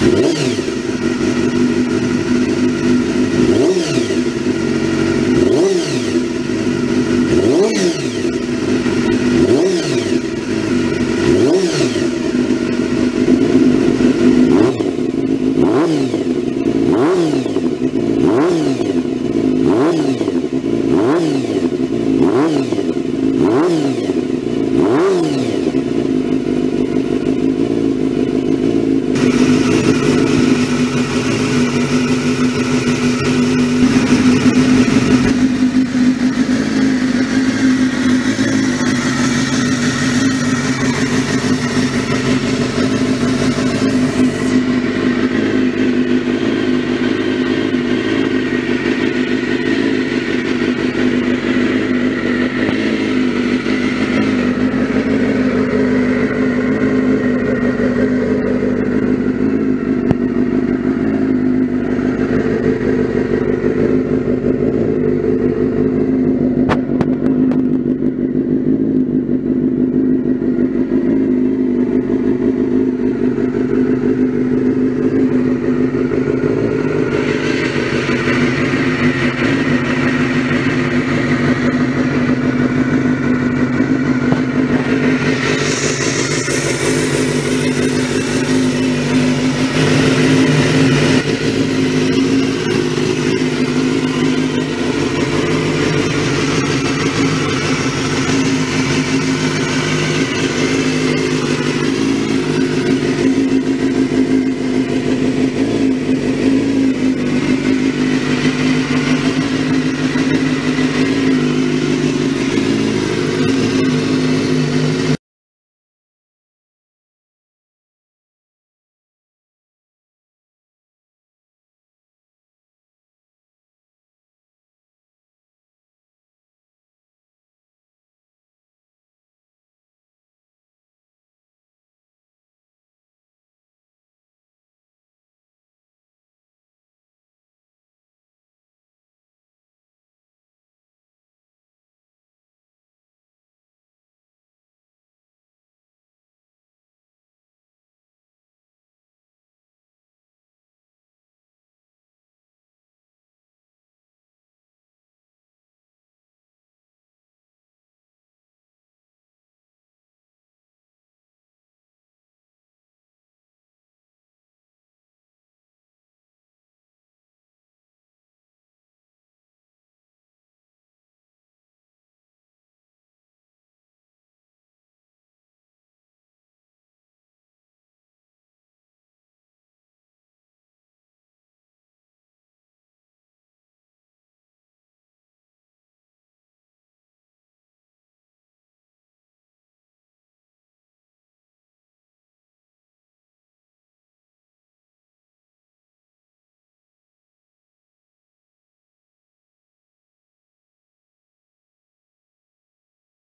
Whoa.